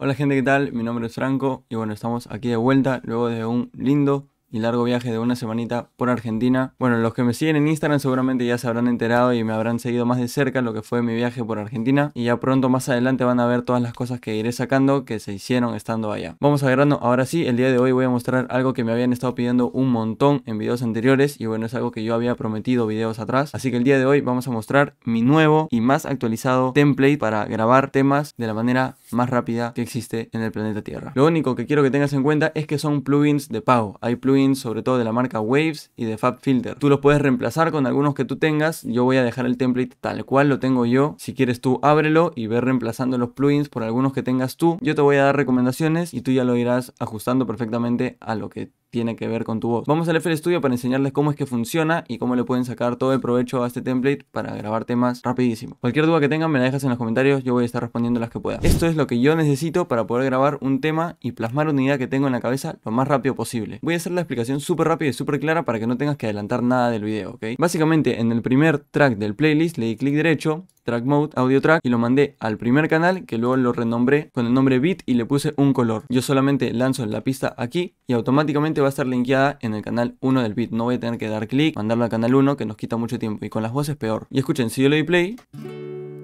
Hola gente, ¿qué tal? Mi nombre es Franco y bueno, estamos aquí de vuelta luego de un lindo y largo viaje de una semanita por Argentina. Bueno, los que me siguen en Instagram seguramente ya se habrán enterado y me habrán seguido más de cerca lo que fue mi viaje por Argentina y ya pronto más adelante van a ver todas las cosas que iré sacando que se hicieron estando allá. Vamos a ahora sí, el día de hoy voy a mostrar algo que me habían estado pidiendo un montón en videos anteriores y bueno, es algo que yo había prometido videos atrás, así que el día de hoy vamos a mostrar mi nuevo y más actualizado template para grabar temas de la manera más rápida que existe en el planeta Tierra. Lo único que quiero que tengas en cuenta es que son plugins de pago. Hay plugins sobre todo de la marca Waves y de FabFilter. Tú los puedes reemplazar con algunos que tú tengas. Yo voy a dejar el template tal cual lo tengo yo. Si quieres tú ábrelo y ver reemplazando los plugins por algunos que tengas tú. Yo te voy a dar recomendaciones y tú ya lo irás ajustando perfectamente a lo que tiene que ver con tu voz. Vamos al FL Studio para enseñarles cómo es que funciona y cómo le pueden sacar todo el provecho a este template para grabar temas rapidísimo. Cualquier duda que tengan me la dejas en los comentarios, yo voy a estar respondiendo las que pueda. Esto es lo que yo necesito para poder grabar un tema y plasmar una idea que tengo en la cabeza lo más rápido posible. Voy a hacer la explicación súper rápida y súper clara para que no tengas que adelantar nada del video, ¿ok? Básicamente en el primer track del playlist le di clic derecho track mode, audio track y lo mandé al primer canal que luego lo renombré con el nombre beat y le puse un color. Yo solamente lanzo la pista aquí y automáticamente va a estar linkeada en el canal 1 del beat. No voy a tener que dar clic, mandarlo al canal 1 que nos quita mucho tiempo y con las voces peor. Y escuchen, si yo le doy play,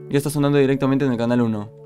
ya está sonando directamente en el canal 1.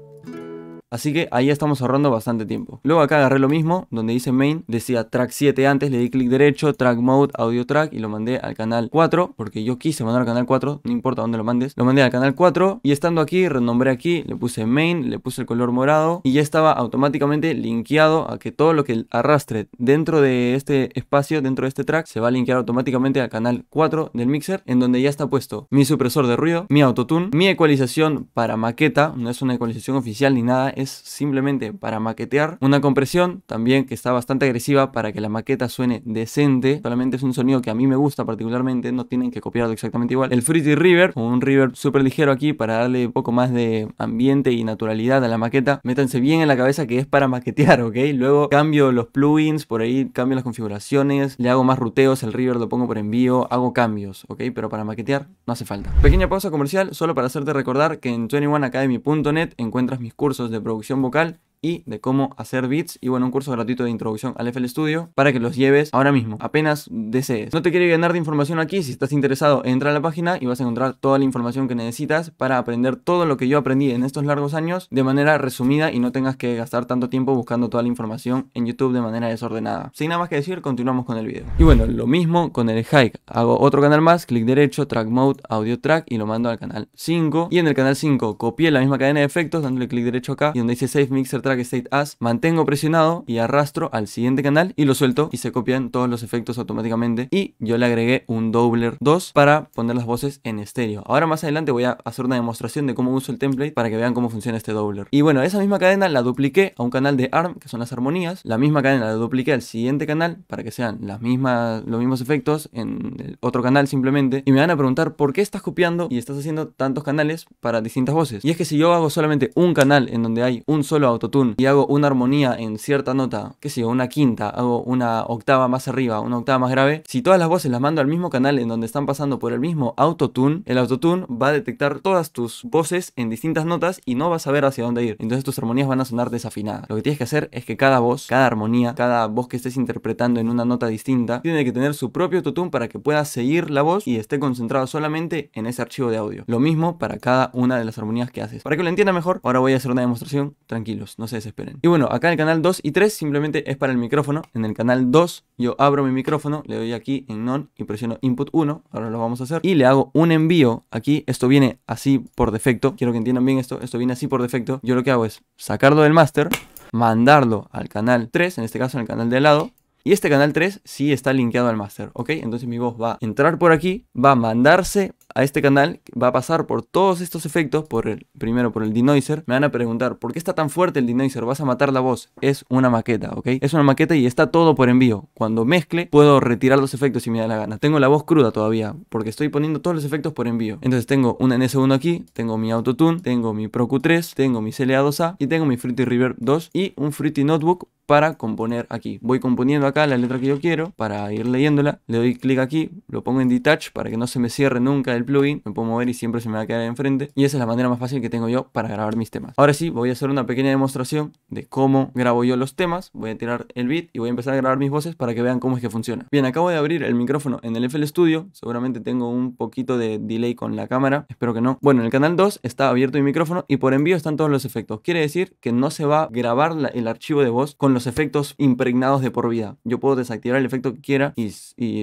Así que ahí estamos ahorrando bastante tiempo. Luego acá agarré lo mismo, donde dice main, decía track 7 antes, le di clic derecho, track mode, audio track y lo mandé al canal 4, porque yo quise mandar al canal 4, no importa dónde lo mandes. Lo mandé al canal 4 y estando aquí, renombré aquí, le puse main, le puse el color morado y ya estaba automáticamente linkeado a que todo lo que arrastre dentro de este espacio, dentro de este track, se va a linkear automáticamente al canal 4 del mixer, en donde ya está puesto mi supresor de ruido, mi autotune, mi ecualización para maqueta, no es una ecualización oficial ni nada, es simplemente para maquetear. Una compresión también que está bastante agresiva para que la maqueta suene decente. Solamente es un sonido que a mí me gusta particularmente, no tienen que copiarlo exactamente igual. El Fruity River, un reverb súper ligero aquí para darle un poco más de ambiente y naturalidad a la maqueta. Métanse bien en la cabeza que es para maquetear, ¿ok? Luego cambio los plugins, por ahí cambio las configuraciones, le hago más ruteos, el River lo pongo por envío, hago cambios, ¿ok? Pero para maquetear no hace falta. Pequeña pausa comercial solo para hacerte recordar que en 21academy.net encuentras mis cursos de producción vocal y de cómo hacer beats y bueno, un curso gratuito de introducción al FL Studio para que los lleves ahora mismo, apenas desees. No te quiero llenar de información aquí, si estás interesado entra a la página y vas a encontrar toda la información que necesitas para aprender todo lo que yo aprendí en estos largos años de manera resumida y no tengas que gastar tanto tiempo buscando toda la información en YouTube de manera desordenada. Sin nada más que decir, continuamos con el video. Y bueno, lo mismo con el hike. Hago otro canal más, clic derecho, track mode, audio track y lo mando al canal 5. Y en el canal 5 copié la misma cadena de efectos dándole clic derecho acá y donde dice Save Mixer track state as, mantengo presionado y arrastro al siguiente canal y lo suelto y se copian todos los efectos automáticamente y yo le agregué un doubler 2 para poner las voces en estéreo. Ahora más adelante voy a hacer una demostración de cómo uso el template para que vean cómo funciona este doubler. Y bueno, esa misma cadena la dupliqué a un canal de ARM que son las armonías. La misma cadena la dupliqué al siguiente canal para que sean las mismas, los mismos efectos en el otro canal simplemente. Y me van a preguntar por qué estás copiando y estás haciendo tantos canales para distintas voces. Y es que si yo hago solamente un canal en donde hay un solo autotune y hago una armonía en cierta nota, que sé una quinta, hago una octava más arriba, una octava más grave, si todas las voces las mando al mismo canal en donde están pasando por el mismo autotune, el autotune va a detectar todas tus voces en distintas notas y no vas a ver hacia dónde ir. Entonces tus armonías van a sonar desafinadas. Lo que tienes que hacer es que cada voz, cada armonía, cada voz que estés interpretando en una nota distinta, tiene que tener su propio autotune para que pueda seguir la voz y esté concentrado solamente en ese archivo de audio. Lo mismo para cada una de las armonías que haces. Para que lo entienda mejor, ahora voy a hacer una demostración. Tranquilos, se esperen. Y bueno, acá en el canal 2 y 3 simplemente es para el micrófono. En el canal 2 yo abro mi micrófono, le doy aquí en None y presiono Input 1. Ahora lo vamos a hacer. Y le hago un envío aquí. Esto viene así por defecto. Quiero que entiendan bien esto. Esto viene así por defecto. Yo lo que hago es sacarlo del master, mandarlo al canal 3, en este caso en el canal de al lado. Y este canal 3 sí está linkeado al master, ¿ok? Entonces mi voz va a entrar por aquí, va a mandarse a este canal, va a pasar por todos estos efectos, por el, primero por el denoiser. Me van a preguntar, ¿por qué está tan fuerte el denoiser? ¿Vas a matar la voz? Es una maqueta, ¿ok? Es una maqueta y está todo por envío. Cuando mezcle, puedo retirar los efectos si me da la gana. Tengo la voz cruda todavía, porque estoy poniendo todos los efectos por envío. Entonces tengo un NS1 aquí, tengo mi Autotune, tengo mi Pro Q3, tengo mi CLA2A y tengo mi Fruity Reverb 2 y un Fruity Notebook para componer aquí. Voy componiendo acá la letra que yo quiero para ir leyéndola. Le doy clic aquí, lo pongo en detach para que no se me cierre nunca el plugin. Me puedo mover y siempre se me va a quedar enfrente. Y esa es la manera más fácil que tengo yo para grabar mis temas. Ahora sí, voy a hacer una pequeña demostración de cómo grabo yo los temas. Voy a tirar el beat y voy a empezar a grabar mis voces para que vean cómo es que funciona. Bien, acabo de abrir el micrófono en el FL Studio. Seguramente tengo un poquito de delay con la cámara. Espero que no. Bueno, en el canal 2 está abierto mi micrófono y por envío están todos los efectos. Quiere decir que no se va a grabar el archivo de voz con los efectos impregnados de por vida. Yo puedo desactivar el efecto que quiera y,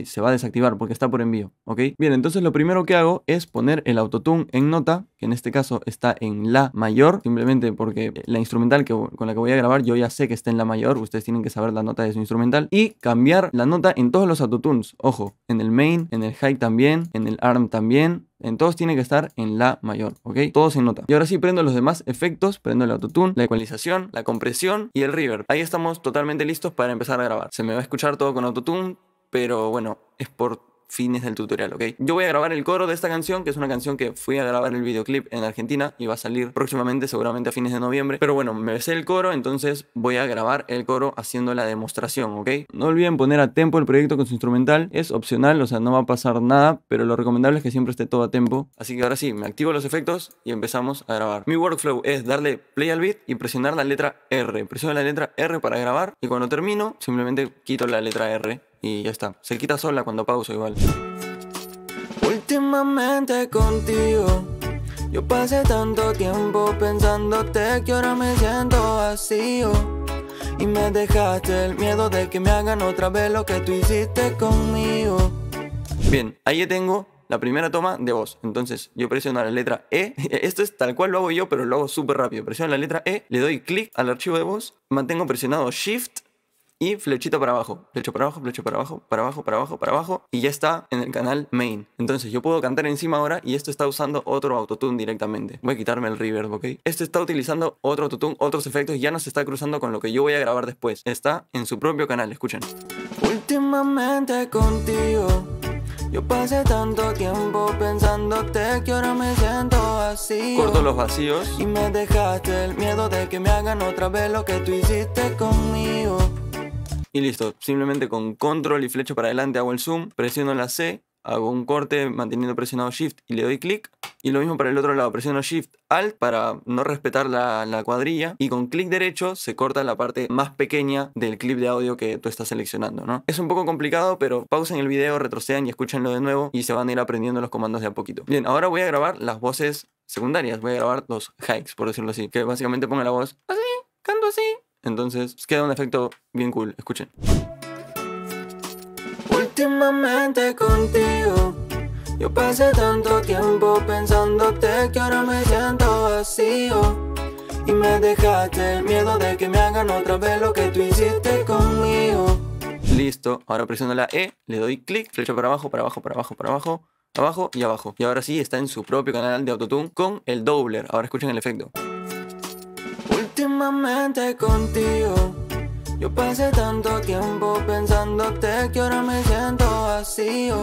se va a desactivar porque está por envío. ¿Ok? Bien, entonces lo primero que hago es poner el autotune en nota, que en este caso está en la mayor, simplemente porque la instrumental que, con la que voy a grabar yo ya sé que está en la mayor. Ustedes tienen que saber la nota de su instrumental y cambiar la nota en todos los autotunes. Ojo, en el main, en el high también, en el arm también, en todos tiene que estar en la mayor, ¿ok? Todos en nota. Y ahora sí prendo los demás efectos, prendo el autotune, la ecualización, la compresión y el reverb. Ahí estamos totalmente listos para empezar a grabar. Se me va a escuchar todo con autotune, pero bueno, es por fines del tutorial, ¿ok? Yo voy a grabar el coro de esta canción, que es una canción que fui a grabar el videoclip en Argentina y va a salir próximamente, seguramente a fines de noviembre. Pero bueno, me besé el coro, entonces voy a grabar el coro haciendo la demostración, ¿ok? No olviden poner a tempo el proyecto con su instrumental, es opcional, o sea, no va a pasar nada, pero lo recomendable es que siempre esté todo a tempo. Así que ahora sí, me activo los efectos y empezamos a grabar. Mi workflow es darle play al beat y presionar la letra R. Presiono la letra R para grabar y cuando termino, simplemente quito la letra R y ya está. Se quita sola cuando pauso igual. Últimamente contigo yo pasé tanto tiempo pensándote que ahora me siento vacío y me dejaste el miedo de que me hagan otra vez lo que tú hiciste conmigo. Bien, ahí ya tengo la primera toma de voz. Entonces yo presiono la letra E. Esto es tal cual lo hago yo, pero lo hago súper rápido. Presiono la letra E, le doy clic al archivo de voz, mantengo presionado Shift y flechita para abajo, flecha para abajo, flecha para abajo, para abajo, para abajo, para abajo y ya está en el canal main. Entonces yo puedo cantar encima ahora y esto está usando otro autotune directamente. Voy a quitarme el reverb, ¿ok? Esto está utilizando otro autotune, otros efectos y ya no se está cruzando con lo que yo voy a grabar después. Está en su propio canal, escuchen. Últimamente contigo yo pasé tanto tiempo pensándote que ahora me siento vacío. Corto los vacíos. Y me dejaste el miedo de que me hagan otra vez lo que tú hiciste conmigo. Y listo, simplemente con control y flecha para adelante hago el zoom, presiono la C, hago un corte manteniendo presionado shift y le doy clic. Y lo mismo para el otro lado, presiono shift alt para no respetar la, la cuadrilla. Y con clic derecho se corta la parte más pequeña del clip de audio que tú estás seleccionando, ¿no? Es un poco complicado, pero pausen el video, retrocedan y escúchenlo de nuevo y se van a ir aprendiendo los comandos de a poquito. Bien, ahora voy a grabar las voces secundarias, voy a grabar los hikes, por decirlo así. Que básicamente ponga la voz así, canto así, entonces queda un efecto bien cool. Escuchen. Últimamente contigo. Yo pasé tanto tiempo pensándote que ahora me siento vacío. Y me dejaste el miedo de que me hagan otra vez lo que tú hiciste conmigo. Listo, ahora presiono la E, le doy clic, flecha para abajo, para abajo, para abajo, para abajo, abajo y abajo. Y ahora sí está en su propio canal de autotune con el doubler. Ahora escuchen el efecto últimamente contigo. Yo pasé tanto tiempo pensándote que ahora me siento vacío.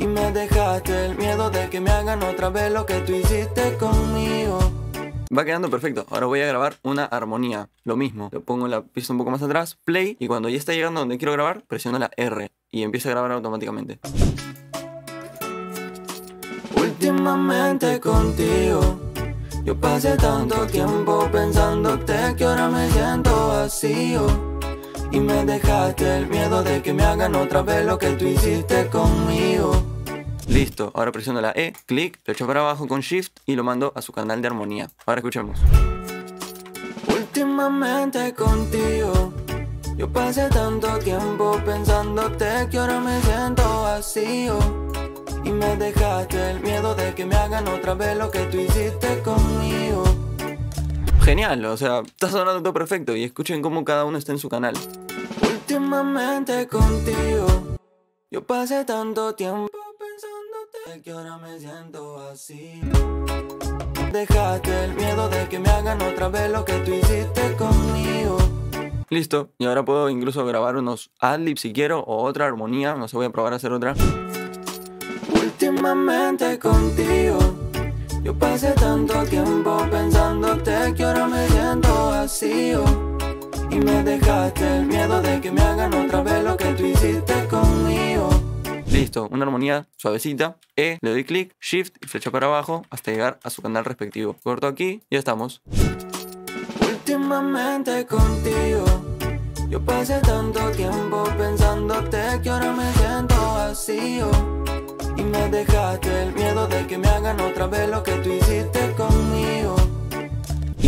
Y me dejaste el miedo de que me hagan otra vez lo que tú hiciste conmigo. Va quedando perfecto. Ahora voy a grabar una armonía. Lo mismo. Lo pongo la pista un poco más atrás, play. Y cuando ya está llegando donde quiero grabar, presiono la R. Y empieza a grabar automáticamente. Últimamente contigo. Yo pasé tanto tiempo pensándote que ahora me siento vacío. Y me dejaste el miedo de que me hagan otra vez lo que tú hiciste conmigo. Listo, ahora presiono la E, clic, lo echo para abajo con Shift y lo mando a su canal de armonía. Ahora escuchemos. Últimamente contigo, yo pasé tanto tiempo pensándote que ahora me siento vacío. Me dejaste el miedo de que me hagan otra vez lo que tú hiciste conmigo. Genial, o sea, está sonando todo perfecto y escuchen cómo cada uno está en su canal. Últimamente contigo, yo pasé tanto tiempo pensándote que ahora me siento así. Dejaste el miedo de que me hagan otra vez lo que tú hiciste conmigo. Listo, y ahora puedo incluso grabar unos adlibs si quiero o otra armonía, no sé, voy a probar a hacer otra últimamente contigo. Yo pasé tanto tiempo pensándote que ahora me siento vacío. Y me dejaste el miedo de que me hagan otra vez lo que tú hiciste conmigo. Listo, una armonía suavecita. E, le doy clic, shift y flecha para abajo hasta llegar a su canal respectivo. Corto aquí y ya estamos. Últimamente contigo, yo pasé tanto tiempo pensándote que ahora me siento vacío. Me dejaste el miedo de que me hagan otra vez lo que tú hiciste conmigo.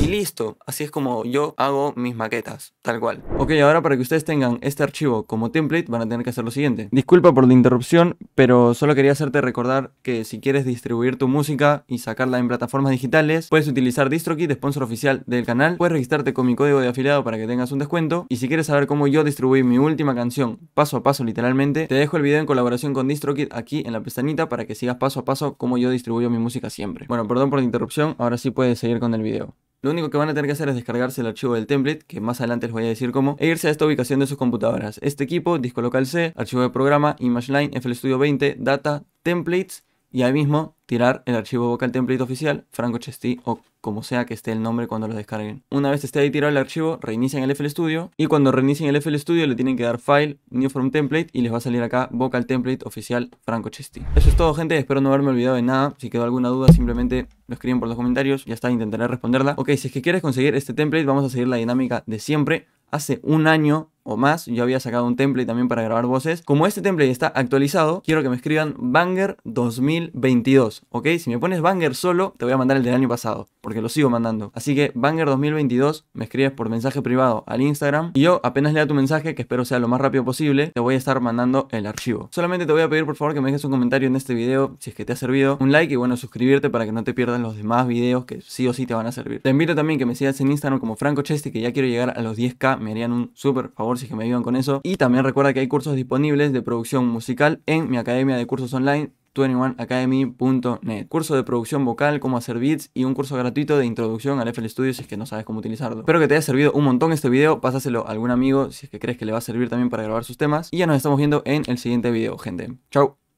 Y listo, así es como yo hago mis maquetas, tal cual. Ok, ahora para que ustedes tengan este archivo como template van a tener que hacer lo siguiente. Disculpa por la interrupción, pero solo quería hacerte recordar que si quieres distribuir tu música y sacarla en plataformas digitales, puedes utilizar DistroKid, sponsor oficial del canal. Puedes registrarte con mi código de afiliado para que tengas un descuento. Y si quieres saber cómo yo distribuí mi última canción paso a paso literalmente, te dejo el video en colaboración con DistroKid aquí en la pestañita para que sigas paso a paso cómo yo distribuyo mi música siempre. Bueno, perdón por la interrupción, ahora sí puedes seguir con el video. Lo único que van a tener que hacer es descargarse el archivo del template, que más adelante les voy a decir cómo, e irse a esta ubicación de sus computadoras. Este equipo, disco local C, archivo de programa, ImageLine, FL Studio 20, Data, Templates, y ahí mismo tirar el archivo vocal template oficial, Franco Chesti o como sea que esté el nombre cuando lo descarguen. Una vez esté ahí tirado el archivo, reinician el FL Studio y cuando reinicien el FL Studio le tienen que dar File, New From Template y les va a salir acá Vocal Template oficial Franco Chesti. Eso es todo gente, espero no haberme olvidado de nada. Si quedó alguna duda simplemente lo escriben por los comentarios, ya está, intentaré responderla. Ok, si es que quieres conseguir este template vamos a seguir la dinámica de siempre. Hace un año o más, yo había sacado un template también para grabar voces. Como este template está actualizado, quiero que me escriban Banger 2022, ¿ok? Si me pones Banger solo, te voy a mandar el del año pasado, porque lo sigo mandando. Así que Banger 2022, me escribes por mensaje privado al Instagram y yo apenas lea tu mensaje, que espero sea lo más rápido posible, te voy a estar mandando el archivo. Solamente te voy a pedir por favor que me dejes un comentario en este video, si es que te ha servido, un like y bueno, suscribirte para que no te pierdas los demás videos que sí o sí te van a servir. Te invito también que me sigas en Instagram como Franco Chesti, que ya quiero llegar a los 10k, me harían un súper favor si es que me ayudan con eso. Y también recuerda que hay cursos disponibles de producción musical en mi academia de cursos online 21academy.net. Curso de producción vocal, cómo hacer beats y un curso gratuito de introducción al FL Studio si es que no sabes cómo utilizarlo. Espero que te haya servido un montón este video, pásaselo a algún amigo si es que crees que le va a servir también para grabar sus temas y ya nos estamos viendo en el siguiente video, gente. Chao.